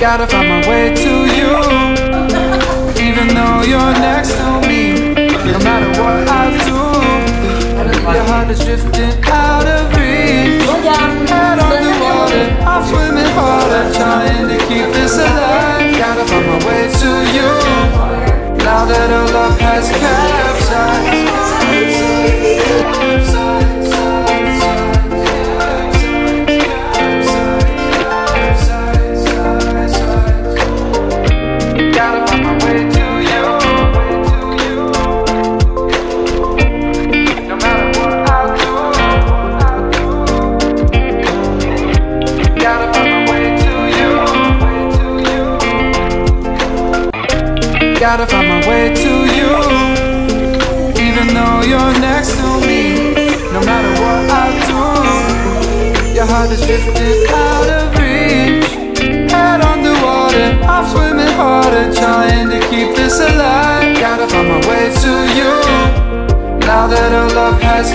Gotta find my way to you. Even though you're next to me, no matter what I do, your heart is drifting Gotta find my way to you. Even though you're next to me, no matter what I do, your heart is drifting out of reach. Head on the water, I'm swimming harder, trying to keep this alive. Gotta find my way to you. Now that our love has